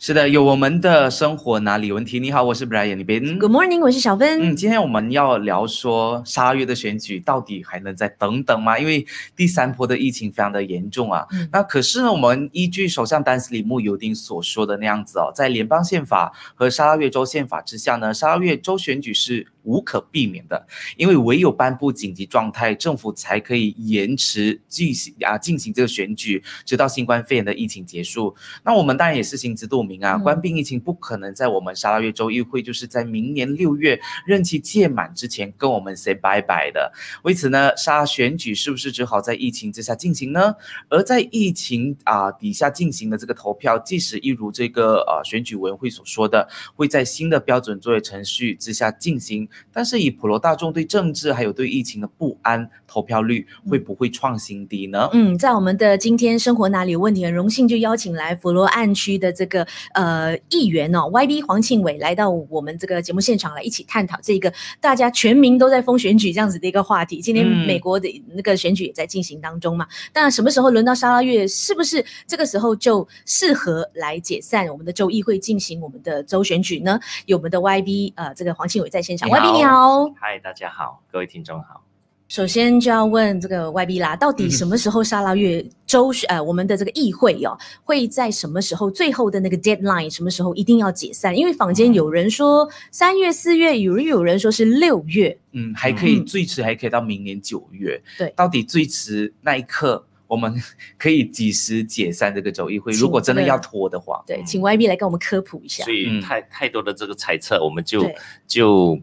是的，有我们的生活哪里有问题？你好，我是 Brian，你边。Good morning，我是小芬。嗯，今天我们要聊说十二月的选举到底还能再等等吗？因为第三波的疫情非常的严重啊。嗯那可是呢，我们依据首相丹斯里穆尤丁所说的那样子哦，在联邦宪法和沙拉越州宪法之下呢，沙拉越州选举是无可避免的，因为唯有颁布紧急状态，政府才可以延迟进行啊进行这个选举，直到新冠肺炎的疫情结束。那我们当然也是心知肚明啊，嗯官兵疫情不可能在我们沙拉越州议会就是在明年六月任期届满之前跟我们 say 拜拜的。为此呢，沙拉选举是不是只好在疫情之下进行呢？而在疫情啊、底下进行的这个投票，即使一如这个呃选举委员会所说的，会在新的标准作业程序之下进行，但是以普罗大众对政治还有对疫情的不安，投票率会不会创新低呢？嗯，在我们的今天生活哪里有问题，很荣幸就邀请来佛罗岸区的这个呃议员哦，YB 黄庆伟来到我们这个节目现场来一起探讨这个大家全民都在封选举这样子的一个话题。今天嗯美国的那个选举也在进行当中嘛，那什么时候轮到沙拉月，是不是这个时候就适合来解散我们的州议会进行我们的州选举呢？有我们的 YB 呃这个黄庆伟在现场你你好。嗨，大家好，各位听众好。首先就要问这个 YB 啦，到底什么时候沙拉越州呃我们的这个议会哦，会在什么时候最后的那个 deadline 什么时候一定要解散？因为坊间有人说三月、四月，有人有人说是六月。嗯，还可以嗯最迟还可以到明年九月。对到底最迟那一刻，我们可以几时解散这个州议会？如果真的要拖的话，对，请 YB 来跟我们科普一下所。以嗯太太多的这个猜测，我们就就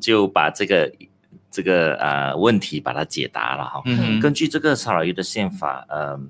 就把这个这个呃问题把它解答了哈。嗯，根据这个沙拉越的宪法，呃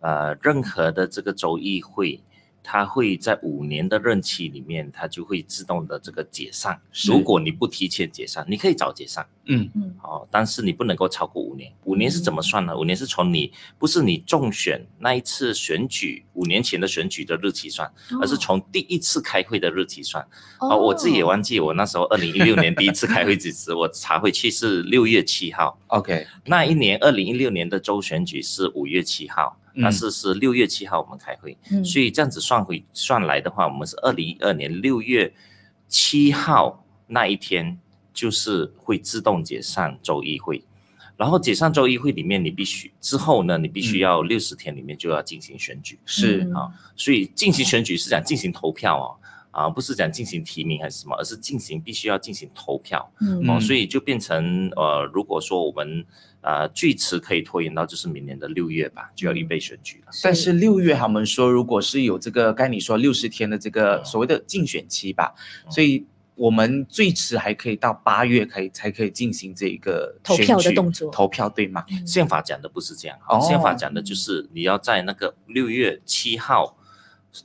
呃，任何的这个州议会，它会在五年的任期里面，它就会自动的这个解散。如果你不提前解散，你可以早解散。嗯嗯哦，但是你不能够超过五年。五年是怎么算呢？五年是从你不是你中选那一次选举五年前的选举的日期算，而是从第一次开会的日期算。哦，我自己也忘记我那时候二零一六年第一次开会几时，我查回去是六月七号。，OK，那一年二零一六年的州选举是五月七号，嗯但是是六月七号我们开会，嗯所以这样子算回算来的话，我们是二零一二年六月七号那一天，就是会自动解散周议会。然后解散周议会里面，你必须之后呢，你必须要六十天里面就要进行选举是嗯啊。所以进行选举是讲进行投票哦，啊，不是讲进行提名还是什么，而是进行必须要进行投票。嗯哦，嗯所以就变成呃，如果说我们呃最迟可以拖延到就是明年的六月吧，就要预备选举了。但是六月他们说，如果是有这个该你说六十天的这个所谓的竞选期吧，嗯。所以我们最迟还可以到八月可以才可以进行这个投票的动作投票对吗？嗯。宪法讲的不是这样，哦。宪法讲的就是你要在那个六月七号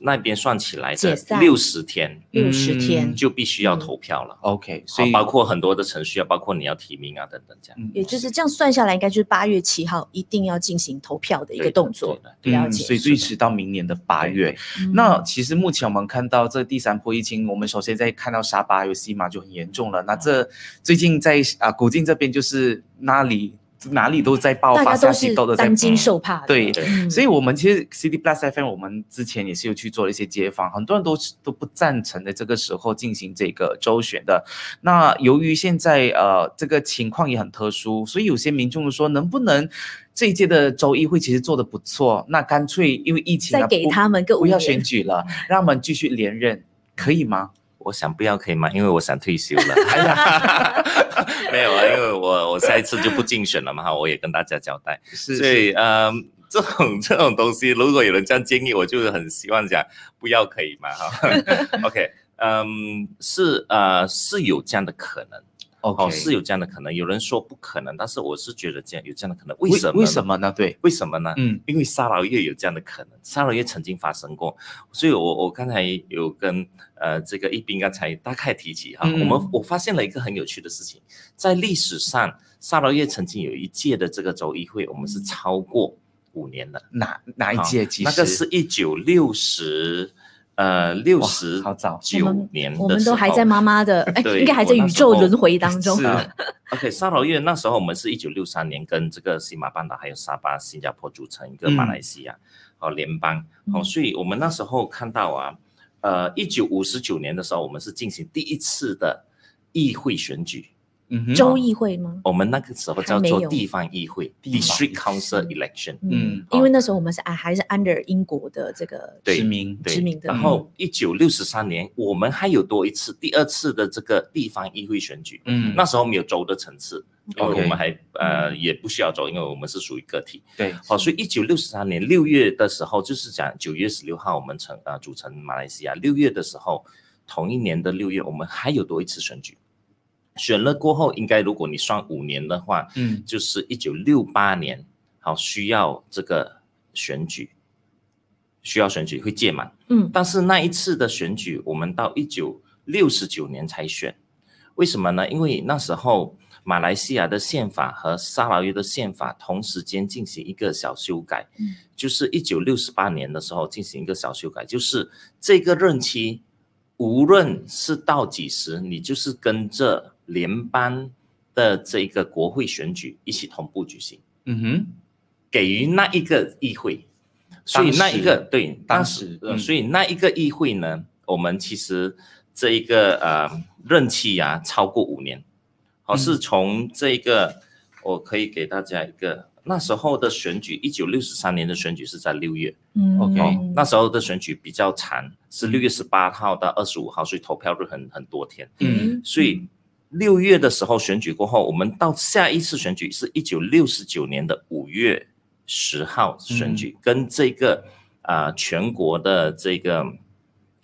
那边算起来的六十天，六十天，就必须要投票了。OK，所以包括很多的程序啊，包括你要提名啊等等这样。嗯也就是这样算下来，应该就是八月七号一定要进行投票的一个动作对。的了解。嗯所以最迟到明年的八月。嗯那其实目前我们看到这第三波疫情，我们首先在看到沙巴有西马就很严重了。那这最近在啊古晋这边就是那里哪里都在爆发，大家都消息是都都在担惊受怕。对所以，我们其实 CD Plus FM 我们之前也是有去做了一些街访，很多人都都不赞成的这个时候进行这个周选的。那由于现在呃这个情况也很特殊，所以有些民众说，能不能这一届的州议会其实做的不错，那干脆因为疫情啊再给不他们个不要选举了，让他们继续连任，可以吗？我想不要可以吗？因为我想退休了。没有啊，因为我我下一次就不竞选了嘛，哈，我也跟大家交代。是所以，嗯，这种这种东西，如果有人这样建议，我就是很希望讲不要可以嘛，哈。OK，嗯，是呃是有这样的可能哦，是有这样的可能。有人说不可能，但是我是觉得这样有这样的可能。为为什么？为什？么呢？对，为什么呢？嗯因为沙劳越有这样的可能，沙劳越曾经发生过，所以我我刚才有跟呃这个一斌刚才大概提及哈，嗯我们我发现了一个很有趣的事情，在历史上沙劳越曾经有一届的这个州议会，我们是超过五年的，哪哪一好届？其实那个是一九六十呃六十好早九年的时候，我们都还在妈妈的，哎，应该还在宇宙轮回当中。是啊 OK，沙劳越那时候我们是一九六三年跟这个西马半岛还有沙巴、新加坡组成一个马来西亚哦联邦哦，嗯所以我们那时候看到啊，呃，一九五十九年的时候，我们是进行第一次的议会选举。嗯，州议会吗？我们那个时候叫做地方议会 （District Council Election）。嗯因为那时候我们是啊还是 under 英国的这个对殖民对殖民的然后一九六十三年，我们还有多一次第二次的这个地方议会选举。嗯，那时候没有州的层次，因为我们还呃也不需要州，因为我们是属于个体。对，好，所以一九六三年六月的时候，就是讲九月十六号我们成呃组成马来西亚。六月的时候，同一年的六月，我们还有多一次选举。选了过后，应该如果你算五年的话，嗯就是一九六八年，好需要这个选举，需要选举会届满。嗯但是那一次的选举，我们到一九六十九年才选，为什么呢？因为那时候马来西亚的宪法和沙劳越的宪法同时间进行一个小修改，嗯就是一九六十八年的时候进行一个小修改，就是这个任期无论是到几时，你就是跟着联邦的这个国会选举一起同步举行。嗯哼，给予那一个议会，所以那一个对当当时嗯呃所以那一个议会呢，我们其实这一个呃任期啊超过五年，好、嗯。是从这个我可以给大家一个那时候的选举，一九六十三年的选举是在六月，嗯。OK，哦，那时候的选举比较长，是六月十八号到二十五号，所以投票日很很多天，嗯。所以六月的时候选举过后，我们到下一次选举是一九六十九年的五月十号选举，跟这个啊、呃全国的这个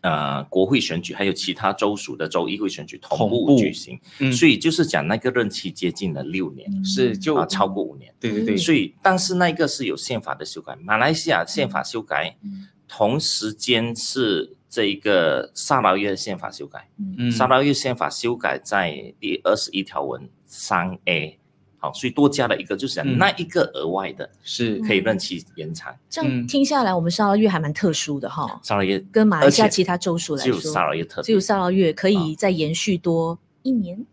呃国会选举，还有其他州属的州议会选举同同步。步举行，嗯，所以就是讲那个任期接近了六年。是就啊、超过五年。对对对，所以，但是那个是有宪法的修改，马来西亚宪法修改，嗯。同时间是这一个萨拉越宪法修改。嗯。萨拉越宪法修改在第二十一条文三 A，好，所以多加了一个，就是那一个额外的是。可以任期延长。这样嗯。听下来，我们沙捞越还蛮特殊的哈，沙拉越跟马来西亚其他州属来只有说，沙拉越特别，只有沙捞越可以啊。再延续多一年。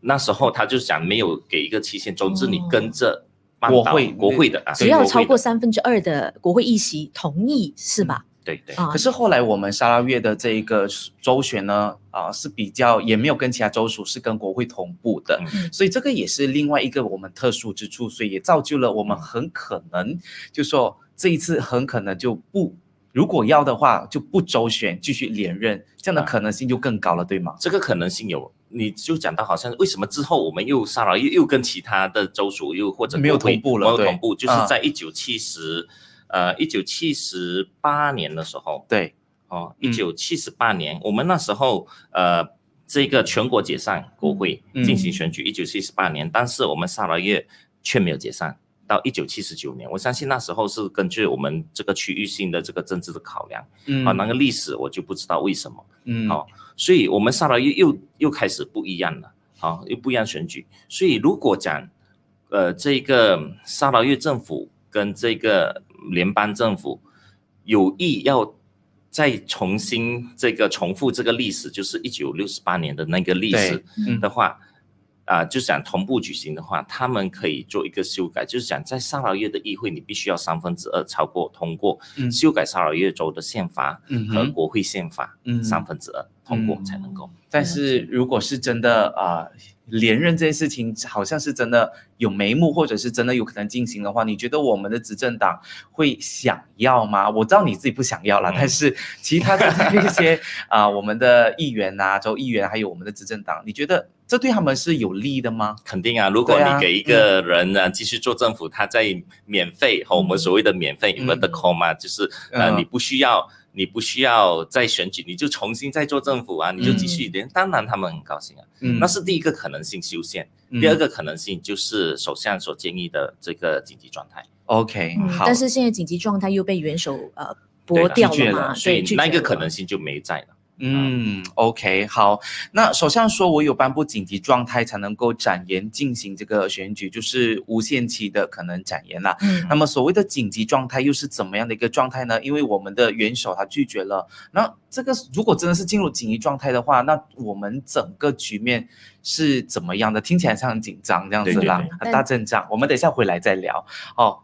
那时候他就是讲没有给一个期限，总之你哦。跟着国会国会的啊，只要超过三分之二的国会议席同意，是吧？对对，啊。可，是后来我们沙拉越的这一个周选呢，啊、是比较也没有跟其他州属是跟国会同步的，嗯。所以这个也是另外一个我们特殊之处，所以也造就了我们很可能就说这一次很可能就不，如果要的话就不周选继续连任，这样的啊。可能性就更高了，对吗？这个可能性有。你就讲到好像为什么之后我们又沙拉又又跟其他的州属又或者没有同步了对。没有同步，就是啊。在一九七十呃一九七十八年的时候，对，哦，嗯。一九七十八年，我们那时候呃，这个全国解散国会嗯。进行选举，一九七十八年，但是我们萨拉越却没有解散。到一九七十九年，我相信那时候是根据我们这个区域性的这个政治的考量，嗯。啊，那个历史我就不知道为什么，嗯。好所以我们萨拉越又又开始不一样了，啊，又不一样选举。所以如果讲，呃，这个萨拉越政府跟这个联邦政府有意要再重新这个重复这个历史，就是一九六十八年的那个历史的话，啊、就想同步举行的话，他们可以做一个修改，就是想在沙劳越的议会，你必须要三分之二超过通过，嗯。修改沙劳越州的宪法和国会宪法，嗯。三分之二通过嗯才能够。但是如果是真的啊、连任这件事情好像是真的有眉目，或者是真的有可能进行的话，你觉得我们的执政党会想要吗？我知道你自己不想要啦，嗯。但是其他的这些啊、我们的议员呐、州议员，还有我们的执政党，你觉得这对他们是有利的吗？肯定啊，如果你给一个人呢、继续做政府，他在免费和我们所谓的免费嗯 i n v e r c o m 啊，就是呃嗯。你不需要你不需要再选举，你就重新再做政府啊，你就继续连，当然他们很高兴啊。嗯那是第一个可能性修宪，嗯第二个可能性就是首相所建议的这个紧急状态。OK，嗯，好，但是现在紧急状态又被元首呃对驳掉了嘛，了所以那个可能性就没在了。嗯，OK，好。那首相说，我有颁布紧急状态才能够展延进行这个选举，就是无限期的可能展延啦。嗯那么所谓的紧急状态又是怎么样的一个状态呢？因为我们的元首他拒绝了，那这个如果真的是进入紧急状态的话，那我们整个局面是怎么样的？听起来像很紧张这样子啦，大阵仗。我们等一下回来再聊哦。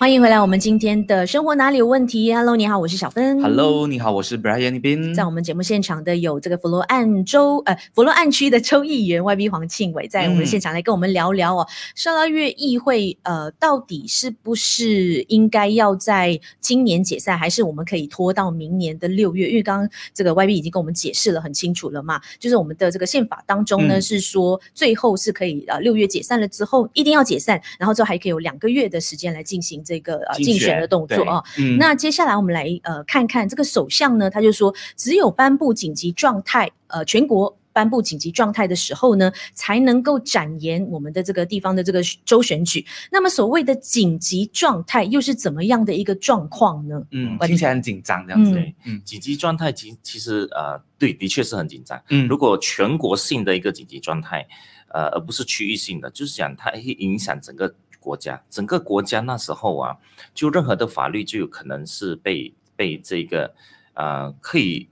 欢迎回来，我们今天的生活哪里有问题？Hello，你好，我是小芬。Hello，你好，我是 Brian 那边。在我们节目现场的有这个佛罗岸州呃佛罗岸区的州议员 YB 黄庆伟，在我们嗯现场来跟我们聊聊哦，沙拉越议会呃到底是不是应该要在今年解散，还是我们可以拖到明年的六月？因为刚刚这个 YB 已经跟我们解释了很清楚了嘛，就是我们的这个宪法当中呢、嗯是说最后是可以呃六月解散了之后一定要解散，然后之后还可以有两个月的时间来进行这个呃竞选的动作啊哦。嗯那接下来我们来呃看看这个首相呢，他就说，只有颁布紧急状态，呃，全国颁布紧急状态的时候呢，才能够展延我们的这个地方的这个州选举。那么所谓的紧急状态又是怎么样的一个状况呢？嗯，听起来很紧张这样子。对，嗯紧急状态其其实呃，对，的确是很紧张。嗯如果全国性的一个紧急状态，呃，而不是区域性的，就是讲它会影响整个国家，整个国家那时候啊，就任何的法律就有可能是被被这个呃可以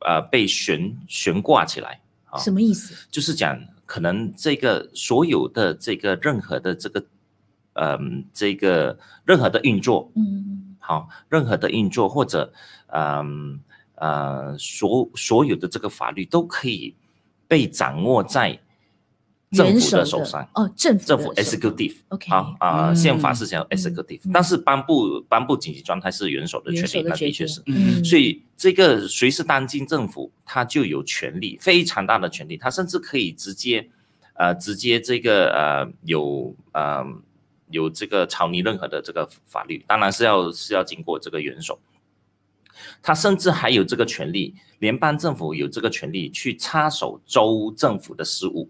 呃被悬悬挂起来啊，什么意思？就是讲可能这个所有的这个任何的这个嗯、这个任何的运作，嗯好，任何的运作或者嗯呃所所有的这个法律都可以被掌握在政府的手上。哦，政府政府 executive OK 啊啊，嗯宪法是讲 executive，、嗯但是颁布颁布紧急状态是元首的权利，那的确是。嗯所以这个谁是当今政府，他就有权利，非常大的权利，他甚至可以直接，呃，直接这个呃有呃有这个草拟任何的这个法律，当然是要是要经过这个元首，他甚至还有这个权利，联邦政府有这个权利去插手州政府的事务。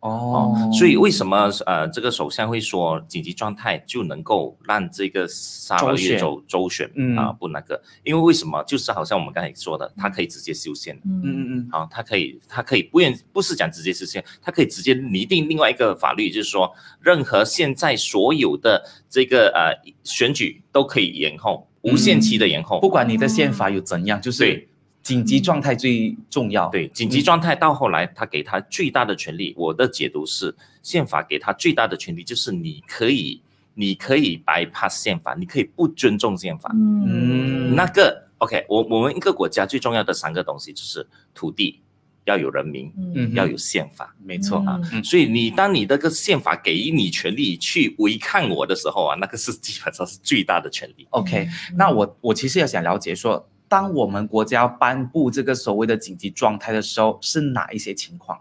哦，所以为什么呃这个首相会说紧急状态就能够让这个沙拉越州周选嗯啊、不那个？因为为什么？就是好像我们刚才说的，他可以直接修宪。嗯嗯嗯嗯，好，他可以，他可以不愿不是讲直接实现，他可以直接拟定另外一个法律，就是说，任何现在所有的这个呃选举都可以延后，无限期的延后。不管你的宪法有怎样，就是对紧急状态最重要。对，紧急状态到后来，他给他最大的权利，我的解读是，宪法给他最大的权利就是你可以，你可以 bypass 宪法，你可以不尊重宪法。嗯嗯那个 OK，我我们一个国家最重要的三个东西就是土地要有人民，嗯要有宪法。没错嗯啊，嗯所以你当你这个宪法给予你权利去违抗我的时候啊，那个是基本上是最大的权利。OK，嗯那我我其实也想了解说，当我们国家颁布这个所谓的紧急状态的时候，是哪一些情况？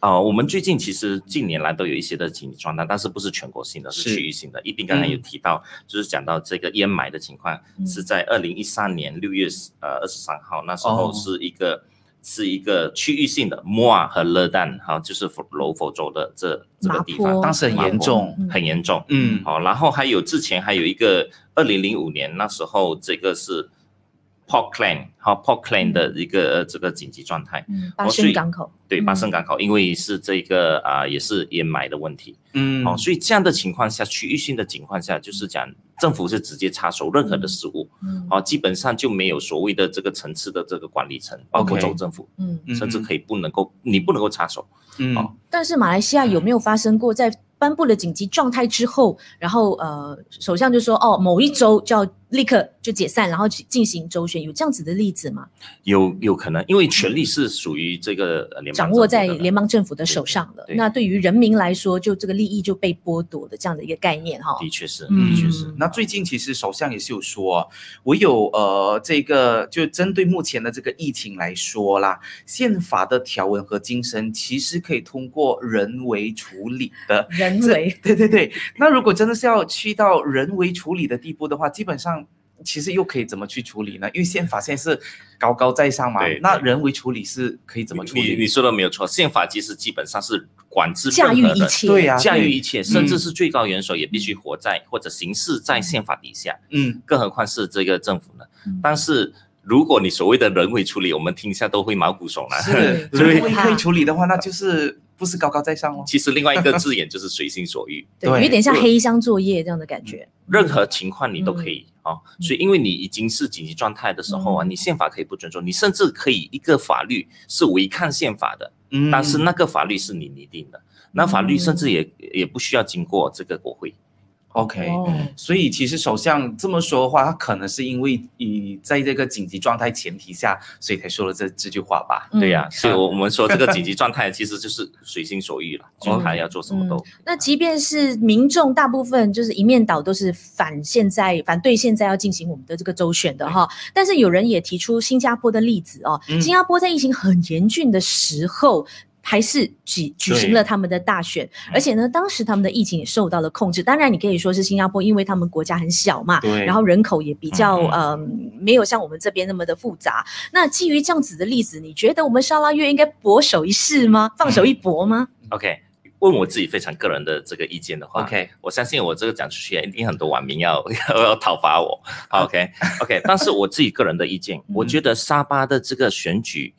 啊、我们最近其实近年来都有一些的紧急状态，但是不是全国性的，是是。区域性的。一定刚才有提到，就是讲到这个烟霾的情况，嗯是在二零一三年六月呃二十三号，那时候哦是一个、是一个区域性的莫尔和勒丹，哈，就是佛罗佛州的这这个地方，当时很严重。嗯很严重。嗯。好，然后还有之前还有一个二零零五年那时候这个是 Portland 好 Portland 的一个、呃这个紧急状态，嗯，生港口。对，嗯巴生港口，因为是这个啊、也是掩埋的问题，嗯。哦，所以这样的情况下，区域性的情况下，就是讲政府是直接插手任何的事务，嗯。哦，基本上就没有所谓的这个层次的这个管理层，包括州政府，嗯，嗯甚至可以不能够，你不能够插手，嗯。哦。但是马来西亚有没有发生过在颁布了紧急状态之后，然后呃，首相就说哦，某一周就要立刻就解散，然后去进行周旋，有这样子的例子吗？有有可能，因为权力是属于这个呃联邦掌握在联邦政府的手上了。对那对于人民来说，就这个利益就被剥夺的这样的一个概念哈。的确是，嗯的确是。那最近其实首相也是有说，我有呃这个就针对目前的这个疫情来说啦，宪法的条文和精神其实可以通过人为处理的。人为对对对，那如果真的是要去到人为处理的地步的话，基本上其实又可以怎么去处理呢？因为宪法现在是高高在上嘛，那人为处理是可以怎么处你你理？说的没有错，宪法其实基本上是管制驾驭一切，对呀对驾驭一切，甚至嗯是最高元首也必须活在或者行事在宪法底下，嗯，更何况是这个政府呢嗯？但是如果你所谓的人为处理，我们听一下都会毛骨悚然。是 所以人为可以处理的话，那就是不是高高在上哦。其实另外一个字眼就是随心所欲，对有点像黑箱作业这样的感觉。任何情况你都可以哦。嗯所以因为你已经是紧急状态的时候啊，嗯你宪法可以不尊重，你甚至可以一个法律是违抗宪法的，嗯但是那个法律是你拟定的，那法律甚至也也不需要经过这个国会。OK，、哦所以其实首相这么说的话，他可能是因为以在这个紧急状态前提下，所以才说了这这句话吧。嗯对呀、所以我我们说这个紧急状态其实就是随心所欲了，就哦他要做什么都。那即便是民众大部分就是一面倒都是反现在反对现在要进行我们的这个周选的哈，但是有人也提出新加坡的例子哦，嗯新加坡在疫情很严峻的时候。还是举举行了他们的大选，而且呢，当时他们的疫情也受到了控制。当然，你可以说是新加坡，因为他们国家很小嘛，然后人口也比较嗯呃没有像我们这边那么的复杂。那基于这样子的例子，你觉得我们沙拉越应该搏手一试吗？放手一搏吗？OK，问我自己非常个人的这个意见的话 OK，我相信我这个讲出去，一定很多网民要要 要讨伐我。好 OK OK，但是我自己个人的意见，嗯我觉得沙巴的这个选举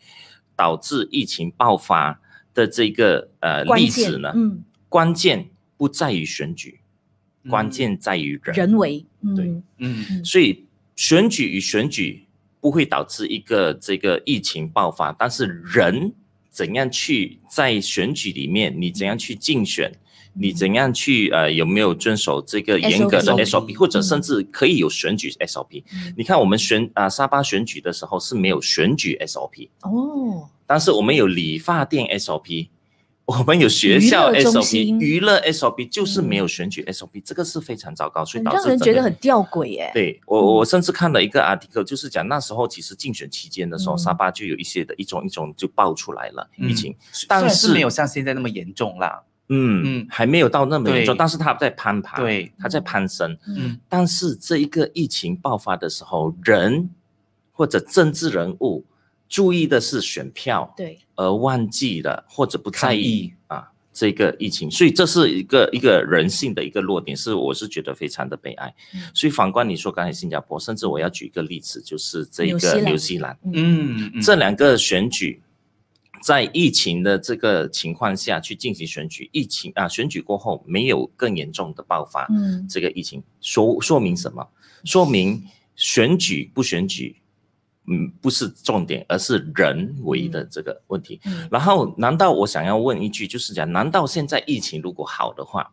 导致疫情爆发的这个呃关键例子呢，嗯，关键不在于选举，嗯。关键在于人。人为，嗯。对嗯。所以选举与选举不会导致一个这个疫情爆发，但是人怎样去在选举里面，你怎样去竞选，你怎样去呃有没有遵守这个严格的 SOP 或者嗯甚至可以有选举 SOP。嗯。你看我们选啊、沙巴选举的时候是没有选举 SOP，哦，但是我们有理发店 SOP。我们有学校娱乐中 SOP，娱乐 SOP 就是没有选举 SOP，、这个是非常糟糕，所以导致让人觉得很吊诡耶。对我，我甚至看了一个 article，就是讲那时候其实竞选期间的时候，嗯。沙巴就有一些的一种一种就爆出来了嗯。疫情，但是是没有像现在那么严重啦。嗯嗯。还没有到那么严重，但是它在攀爬，对，它在攀升。嗯。但是这一个疫情爆发的时候，人或者政治人物注意的是选票，对，而忘记了或者不在意啊这个疫情，所以这是一个一个人性的一个弱点，是我是觉得非常的悲哀。嗯。所以反观你说刚才新加坡，甚至我要举一个例子，就是这纽西兰。个纽西兰。嗯，嗯。这两个选举。在疫情的这个情况下去进行选举，疫情啊选举过后没有更严重的爆发，嗯。这个疫情说说明什么？说明选举不选举，嗯，不是重点，而是人为的这个问题。嗯然后，难道我想要问一句，就是讲，难道现在疫情如果好的话，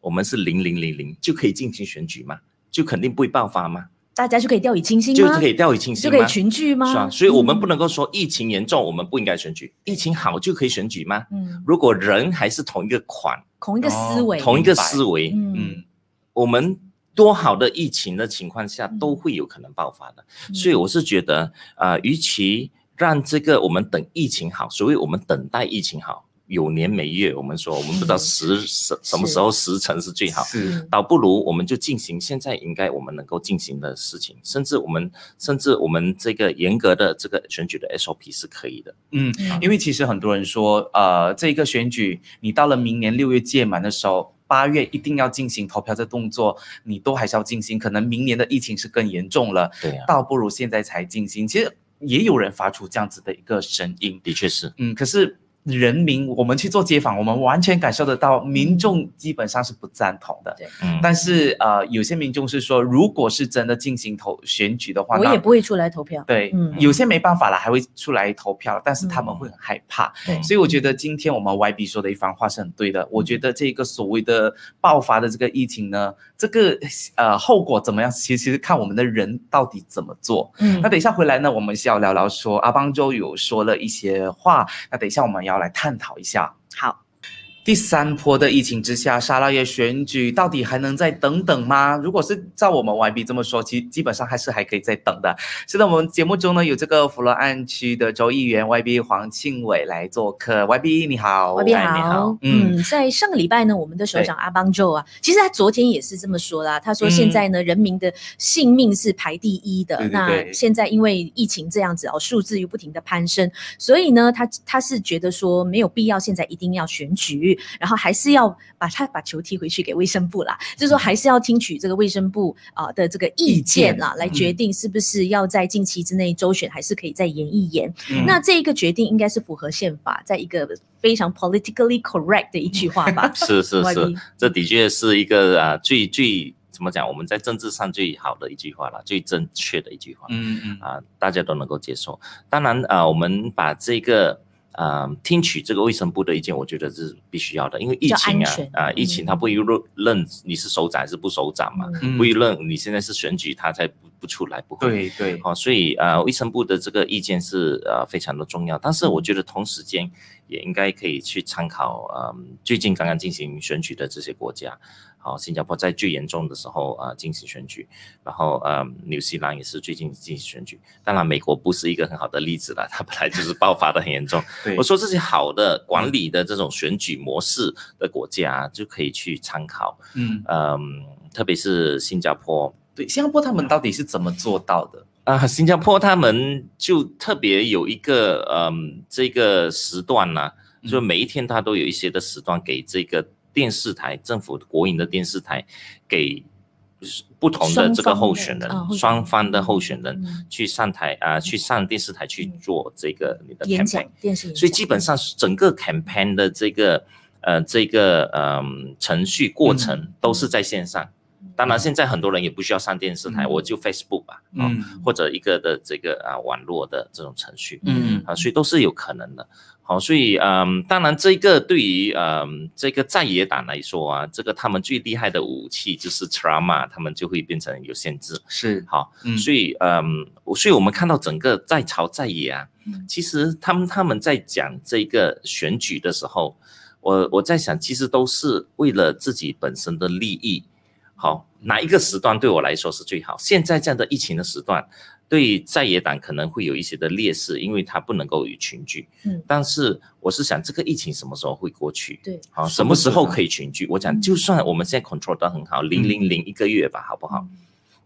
我们是零零零零就可以进行选举吗？就肯定不会爆发吗？大家就可以掉以轻心吗？就可以掉以轻心吗？就可以群聚吗？是吧？所以我们不嗯能够说疫情严重，我们不应该选举；疫情好就可以选举吗？嗯，如果人还是同一个款、同一个思维，同一个思维，嗯嗯我们多好的疫情的情况下嗯都会有可能爆发的。嗯所以我是觉得，呃，与其让这个我们等疫情好，所谓我们等待疫情好，有年没月，我们说我们不知道时什什么时候时辰是最好。倒不如我们就进行现在应该我们能够进行的事情，甚至我们甚至我们这个严格的这个选举的 SOP 是可以的。嗯，嗯因为其实很多人说，呃，这个选举你到了明年六月届满的时候。八月一定要进行投票这动作，你都还是要进行。可能明年的疫情是更严重了，对呀、倒不如现在才进行。其实也有人发出这样子的一个声音，的确是。嗯，可是人民，我们去做街访，我们完全感受得到，民众基本上是不赞同的。对嗯，但是呃，有些民众是说，如果是真的进行投选举的话，我也不会出来投票。对，嗯有些没办法了，还会出来投票，但是他们嗯会很害怕。对所以我觉得今天我们 YB 说的一番话是很对的。我觉得这个所谓的爆发的这个疫情呢，这个呃后果怎么样，其实看我们的人到底怎么做。嗯那等一下回来呢，我们是要聊聊说阿邦州有说了一些话，那等一下我们要来探讨一下。好，第三波的疫情之下，沙拉越选举到底还能再等等吗？如果是照我们 YB 这么说，其基本上还是还可以再等的。现在，我们节目中呢有这个佛罗岸区的州议员 YB 黄庆伟来做客。YB 你好外边哎你好嗯嗯，在上个礼拜呢，我们的首长阿邦州啊，其实他昨天也是这么说啦。他说现在呢，人民的性命是排第一的。对对那现在因为疫情这样子哦，数字又不停的攀升，所以呢，他他是觉得说没有必要现在一定要选举，然后还是要把他把球踢回去给卫生部啦，就是说还是要听取这个卫生部啊、的这个意见啦，意见来决定是不是要在近期之内周选，还是可以再延一延。嗯那这一个决定应该是符合宪法，在一个非常 politically correct 的一句话吧。是是是这的确是一个啊最最怎么讲？我们在政治上最好的一句话了，最正确的一句话。嗯嗯啊，大家都能够接受。当然啊，我们把这个呃，听取这个卫生部的意见，我觉得是必须要的，因为疫情啊啊、疫情它不一论认你是首长还是不首长嘛，嗯。不一论你现在是选举，他才不不出来，不会。对对，哦，所以呃，卫生部的这个意见是呃非常的重要，但是我觉得同时间也应该可以去参考，呃，最近刚刚进行选举的这些国家，好、新加坡在最严重的时候啊、呃、进行选举，然后呃，纽西兰也是最近进行选举，当然美国不是一个很好的例子了，它本来就是爆发的很严重。我说这些好的管理的这种选举模式的国家就可以去参考，嗯，嗯，特别是新加坡，对，新加坡他们到底是怎么做到的？啊，新加坡他们就特别有一个嗯，这个时段呢、嗯就每一天他都有一些的时段给这个电视台、政府国营的电视台给不同的这个候选人双方的啊候选人。双方的候选人嗯。去上台啊、去上电视台去做这个你的演 campaign 讲。电视演讲，所以基本上整个 campaign 的这个呃这个嗯程序过程都是在线上。当然，现在很多人也不需要上电视台，嗯。我就 Facebook 吧，啊、嗯。或者一个的这个啊网络的这种程序。嗯。啊，所以都是有可能的。好，所以嗯，当然这个对于嗯这个在野党来说啊，这个他们最厉害的武器就是 trauma，他们就会变成有限制。是，好，嗯所以嗯，所以我们看到整个在朝在野啊，嗯其实他们他们在讲这个选举的时候，我我在想，其实都是为了自己本身的利益。好，哪一个时段对我来说是最好？现在这样的疫情的时段，对在野党可能会有一些的劣势，因为它不能够与群聚。嗯但是我是想，这个疫情什么时候会过去？对，好，说什么时候可以群聚？我讲，嗯就算我们现在 control 得很好，零零零一个月吧，好不好？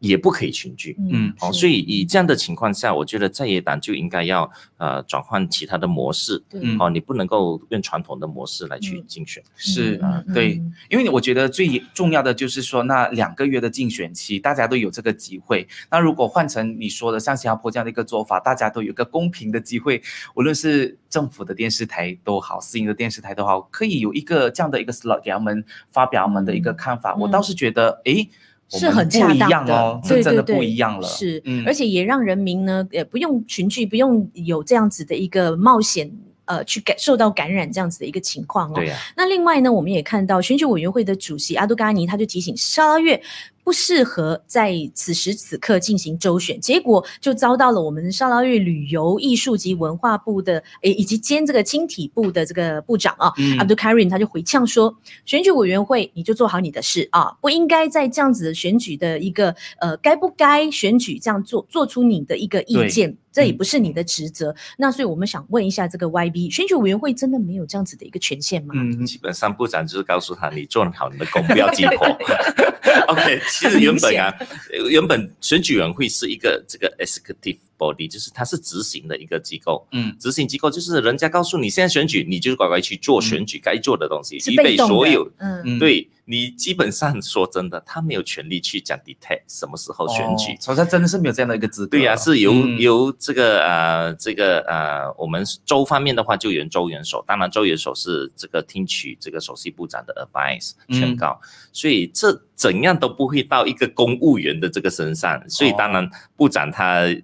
也不可以群聚。嗯哦，所以以这样的情况下，我觉得在野党就应该要呃转换其他的模式。嗯哦，你不能够用传统的模式来去嗯竞选。是嗯嗯对嗯因为我觉得最重要的就是说，那两个月的竞选期，大家都有这个机会。那如果换成你说的像新加坡这样的一个做法，大家都有一个公平的机会，无论是政府的电视台都好，私营的电视台都好，可以有一个这样的一个 slot 给他们发表他们的一个看法。嗯我倒是觉得，诶，我是很恰当的哦，对对对不一样了。是，嗯而且也让人民呢，也，不用群聚，不用有这样子的一个冒险。呃，去感受到感染这样子的一个情况哦。对呀、那另外呢，我们也看到选举委员会的主席阿杜嘎尼他就提醒沙拉越不适合在此时此刻进行周选，结果就遭到了我们沙拉越旅游艺术及文化部的诶以及兼这个青体部的这个部长啊，嗯。Abdul Karim 他就回呛说，选举委员会你就做好你的事啊，不应该在这样子的选举的一个呃该不该选举这样做做出你的一个意见，这也嗯不是你的职责。那所以我们想问一下这个 YB 选举委员会真的没有这样子的一个权限吗？嗯，基本上部长就是告诉他，你做好你的工，不要 急迫。OK，其实原本啊，呃原本选举委员会是一个这个 executive body，就是它是执行的一个机构。嗯执行机构就是人家告诉你现在选举，你就是乖乖去做选举该做的东西，是预备所有。嗯嗯对你基本上说真的，他没有权利去讲 detect 什么时候选举。哦所以他真的是没有这样的一个资格。对呀、是由、嗯由这个呃这个呃我们州方面的话就由州元首，当然州元首是这个听取这个首席部长的 advice 嗯劝告，所以这怎样都不会到一个公务员的这个身上，所以当然部长他呃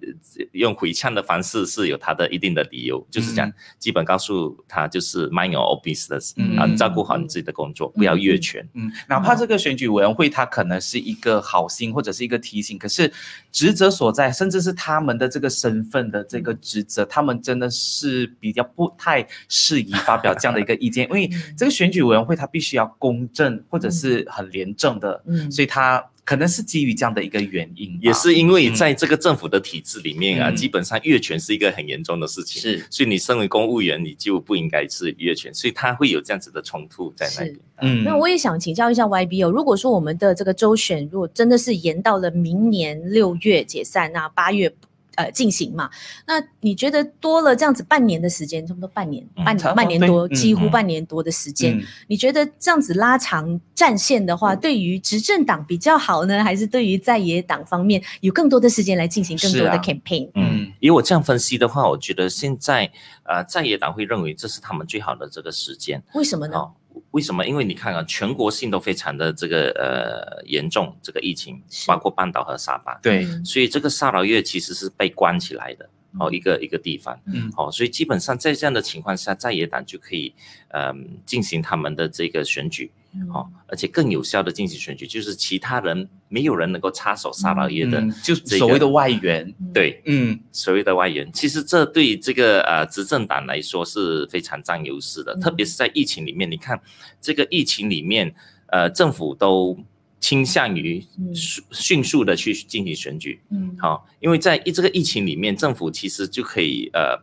用回呛的方式是有他的一定的理由，就是讲嗯。基本告诉他就是 mind your own business 嗯。啊，照顾好你自己的工作，不要越权。嗯，哪怕这个选举委员会它可能是一个好心或者是一个提醒，可是职责所在，甚至是他们的这个身份的这个职责，他们真的是比较不太适宜发表这样的一个意见，因为嗯这个选举委员会它必须要公正或者是很廉政的，嗯。所以它可能是基于这样的一个原因，也是因为在这个政府的体制里面啊，嗯。基本上越权是一个很严重的事情。是。所以你身为公务员，你就不应该是越权，所以他会有这样子的冲突在那边。嗯。那我也想请教一下 YB 哦，如果说我们的这个周选如果真的是延到了明年六月解散，那八月呃进行嘛，那你觉得多了这样子半年的时间，差不多半年，嗯半差不多半年多，几乎嗯半年多的时间，嗯你觉得这样子拉长战线的话，对于执政党比较好呢，还是对于在野党方面有更多的时间来进行更多的 campaign？、嗯以我这样分析的话，我觉得现在呃在野党会认为这是他们最好的这个时间。为什么呢？哦，为什么？因为你看啊，全国性都非常的这个呃严重，这个疫情包括半岛和沙巴，对，嗯所以这个沙劳越其实是被关起来的。哦一个一个地方，嗯哦，所以基本上在这样的情况下，在野党就可以嗯进行他们的这个选举。嗯。哦，而且更有效的进行选举，就是其他人没有人能够插手沙拉越的，嗯就所谓的外援，对，嗯。所谓的外援，其实这对这个呃执政党来说是非常占优势的，嗯。特别是在疫情里面，你看这个疫情里面，呃，政府都倾向于嗯。迅迅速的去进行选举，嗯。好、因为在这个疫情里面，政府其实就可以呃。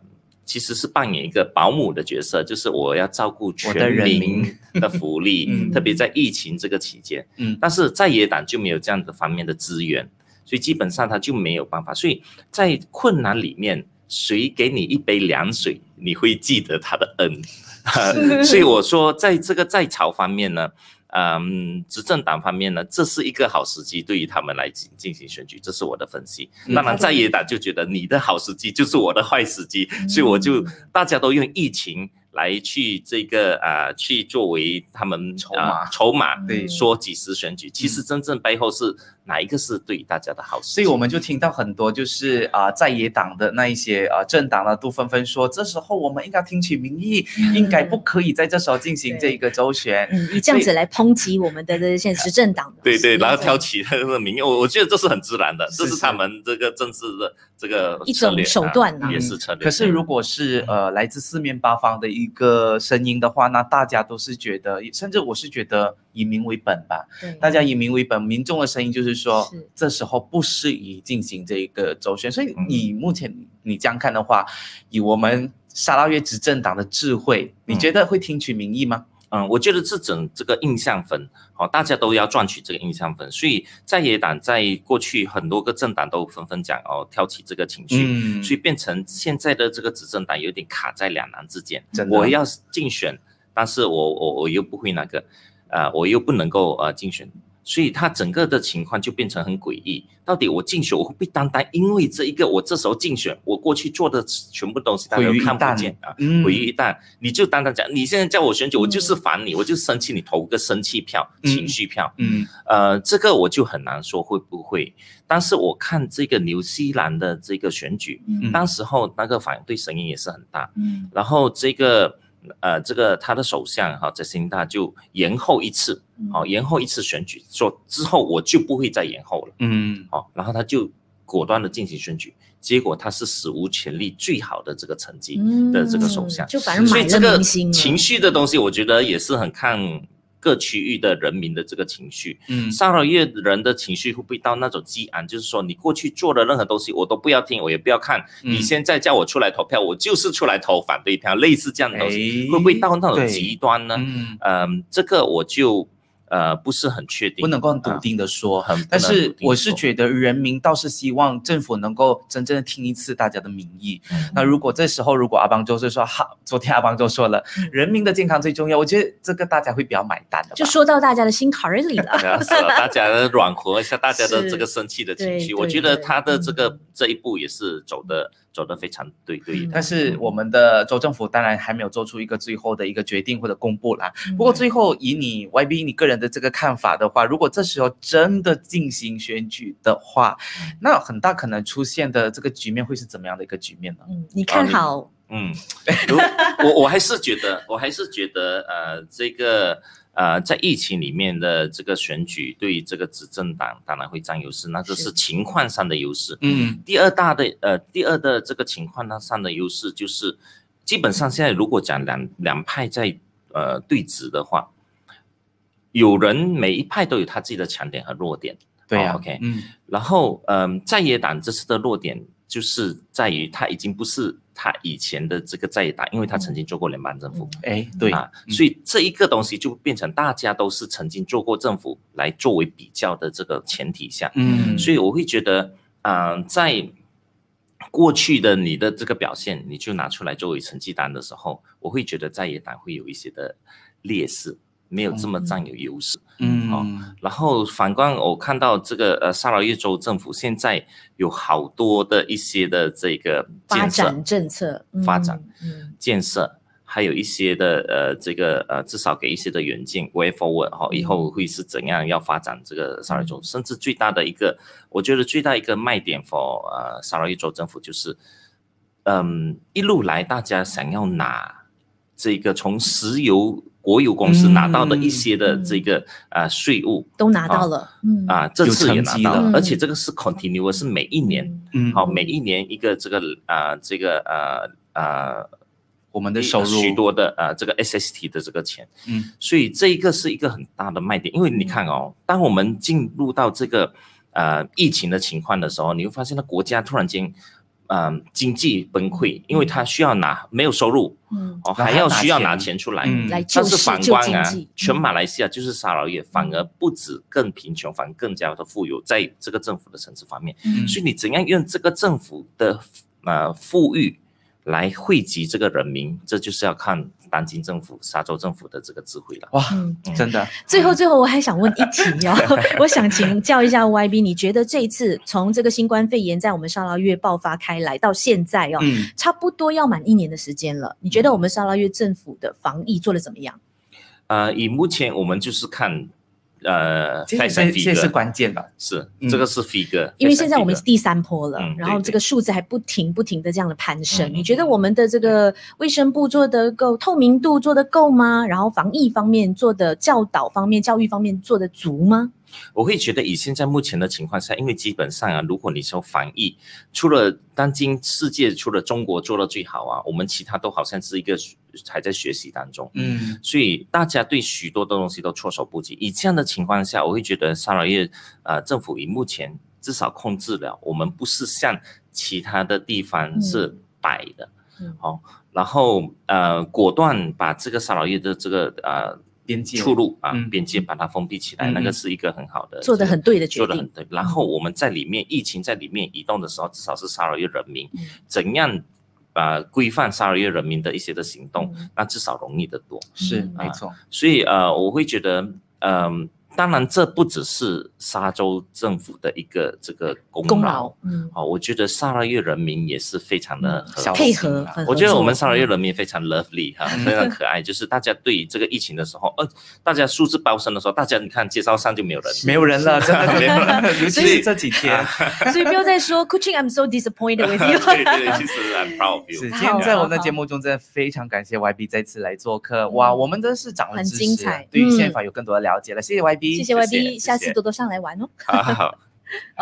其实是扮演一个保姆的角色，就是我要照顾全人民民的福利，嗯特别在疫情这个期间。嗯但是在野党就没有这样的方面的资源，所以基本上他就没有办法。所以在困难里面，谁给你一杯凉水，你会记得他的恩。所以我说，在这个在朝方面呢，嗯，执政党方面呢，这是一个好时机，对于他们来进进行选举，这是我的分析。嗯当然，在野党就觉得你的好时机就是我的坏时机，所以我就大家都用疫情来去这个啊、去作为他们筹码。啊筹码，对。说几时选举，其实真正背后是哪一个是对大家的好事？所以我们就听到很多就是啊、在野党的那一些啊、政党呢，都纷纷说，这时候我们应该听取民意，应该不可以在这时候进行这个周旋。嗯，以这样子来抨击我们的这些执政党，对对，然后挑起起那个民意，我我觉得这是很自然的，是是这是他们这个政治的这个一种策略手段也是策略。可是如果是呃来自四面八方的一个声音的话，那大家都是觉得，甚至我是觉得以民为本吧。大家以民为本，民众的声音就是说是，这时候不适宜进行这个周旋。所以嗯以目前你这样看的话，以我们沙拉越执政党的智慧，你嗯觉得会听取民意吗？嗯，我觉得这整这个印象分，好、大家都要赚取这个印象分，所以在野党在过去很多个政党都纷纷讲哦，挑起这个情绪，嗯所以变成现在的这个执政党有点卡在两难之间。我要竞选，但是我我我又不会那个，呃，我又不能够呃竞选，所以他整个的情况就变成很诡异。到底我竞选，我会不会单单因为这一个，我这时候竞选，我过去做的全部东西大家都看不见啊，嗯。毁于一旦，你就单单讲，你现在叫我选举，我就是烦你，我就生气，你投个生气票、嗯。情绪票，嗯。呃，这个我就很难说会不会。但是我看这个纽西兰的这个选举，嗯。当时候那个反对声音也是很大，嗯。然后这个呃，这个他的首相哈，在新大就延后一次，好、延后一次选举，说之后我就不会再延后了，嗯。好、然后他就果断的进行选举，结果他是史无前例最好的这个成绩的这个首相，嗯就反正买了所以这个明星了。情绪的东西，我觉得也是很看各区域的人民的这个情绪。嗯上了月人的情绪会不会到那种激昂？就是说，你过去做的任何东西，我都不要听，我也不要看。嗯你现在叫我出来投票，我就是出来投反对票，类似这样的东西，哎会不会到那种极端呢？嗯，嗯，这个我就呃不是很确定，不能够很笃啊定的说。很但是我是觉得人民倒是希望政府能够真正的听一次大家的民意。嗯那如果这时候如果阿邦州是说好，昨天阿邦州说了，人民的健康最重要，我觉得这个大家会比较买单的。就说到大家的心坎儿里了。对啊，是啊，大家软和一下大家的这个生气的情绪，我觉得他的这个嗯这一步也是走的走的非常对对的。但是我们的州政府当然还没有做出一个最后的一个决定或者公布啦。嗯不过最后以你 YB 你个人的这个看法的话，如果这时候真的进行选举的话，那很大可能出现的这个局面会是怎么样的一个局面呢？嗯，你看好嗯，如我我还是觉得，我还是觉得，呃，这个呃，在疫情里面的这个选举，对于这个执政党当然会占优势，那这是是情况上的优势。嗯第二大的呃，第二的这个情况上的优势就是，基本上现在如果讲两两派在呃对峙的话，有人每一派都有他自己的强点和弱点。对呀、哦，OK 嗯然后，嗯，在野党这次的弱点就是在于他已经不是他以前的这个在野党，因为他曾经做过联邦政府。哎对。啊，嗯。所以这一个东西就变成大家都是曾经做过政府来作为比较的这个前提下，嗯。所以我会觉得，嗯、在过去的你的这个表现，你就拿出来作为成绩单的时候，我会觉得在野党会有一些的劣势，没有这么占有优势。嗯。哦。然后反观我看到这个呃沙劳越州政府现在有好多的一些的这个发展政策发展，嗯。建设，还有一些的呃这个呃至少给一些的远见 way forward 哈、以后会是怎样要发展这个沙劳越州，嗯。甚至最大的一个我觉得最大一个卖点 for 呃沙拉越州政府就是嗯，一路来大家想要拿这个从石油国有公司拿到的一些的这个啊税务都拿到了，嗯。啊，这次也拿到了了，而且这个是 continue，是每一年，嗯。好，每一年一个这个啊这个呃呃我们的收入。许多的呃这个 SST 的这个钱，嗯。所以这一个是一个很大的卖点，因为你看哦，当我们进入到这个呃疫情的情况的时候，你会发现那国家突然间。嗯，经济崩溃，因为他需要拿没有收入，嗯，哦，还要需要拿钱出来，但是反观啊，，全马来西亚就是沙劳越，反而不止更贫穷，反而更加的富有，在这个政府的层次方面。嗯。所以你怎样用这个政府的呃富裕来惠及这个人民，这就是要看当今政府、沙州政府的这个智慧了。哇，嗯真的，最后，最后我还想问一题哦，我想请教一下 YB，你觉得这一次从这个新冠肺炎在我们沙拉越爆发开来到现在哦，嗯，差不多要满一年的时间了，你觉得我们沙拉越政府的防疫做的怎么样？呃，以目前我们就是看呃这这 and 这是关键吧？是嗯这个是 figure，因为现在我们是第三波了，嗯然后这个数字还不停不停的这样的攀升，嗯你觉得我们的这个卫生部做得够，透明度做得够吗？然后防疫方面做的教导方面、教育方面做得足吗？我会觉得以现在目前的情况下，因为基本上啊，如果你说防疫，除了当今世界除了中国做的最好啊，我们其他都好像是一个还在学习当中。嗯所以大家对许多的东西都措手不及。以这样的情况下，我会觉得沙劳越呃政府以目前至少控制了，我们不是像其他的地方是摆的，嗯好、然后呃果断把这个沙劳越的这个呃边界出路啊、嗯边界把它封闭起来，那个是一个很好的做的很对的决定做的很对。然后我们在里面疫情在里面移动的时候，至少是骚扰越人民、嗯怎样。呃，规范沙劳越人民的一些的行动，嗯那至少容易得多。是嗯没错，所以呃，我会觉得，嗯、当然这不只是沙州政府的一个这个功劳，功劳，嗯，好、我觉得沙拉越人民也是非常的和小配合我觉得我们作沙拉越人民非常 lovely 哈，嗯非常可爱。就是大家对于这个疫情的时候，呃，大家数字飙升的时候，大家你看介绍上就没有人，没有人了，真的没有人，尤其所以是这几天。所以不要再说 Kuching，I'm so disappointed with you。对对，其实 I'm proud of 是，you。今天在我们的节目中，真的非常感谢 YB 再次来做客，哇，我们真的是长了很知识，精彩对于嗯宪法有更多的了解了，谢谢 YB，谢谢 YB，下次多多上来玩哦。好好好。